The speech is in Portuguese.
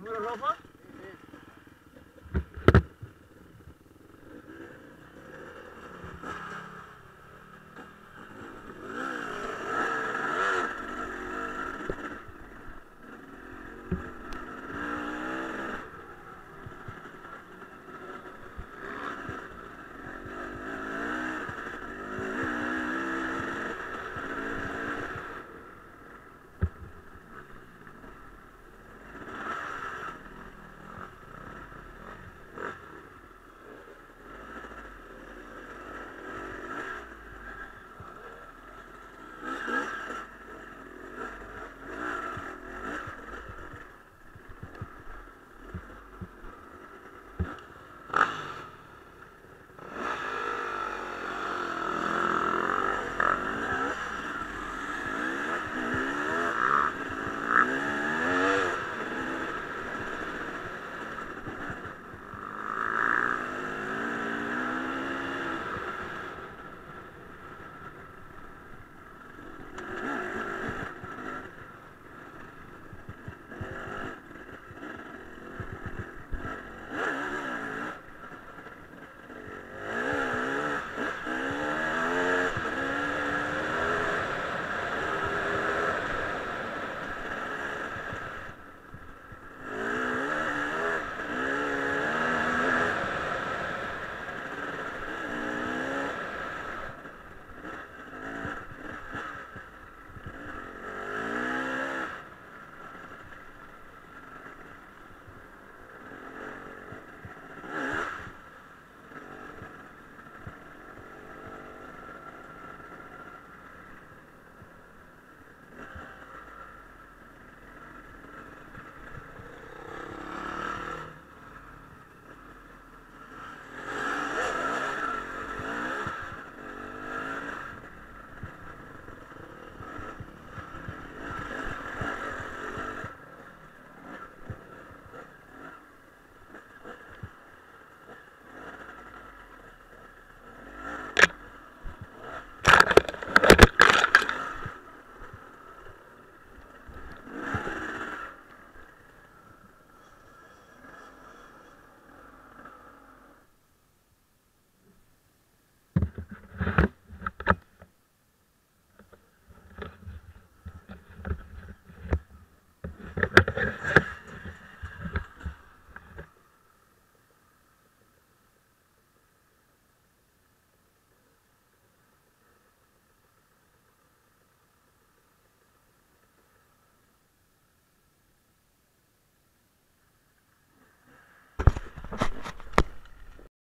Christian, nur lá,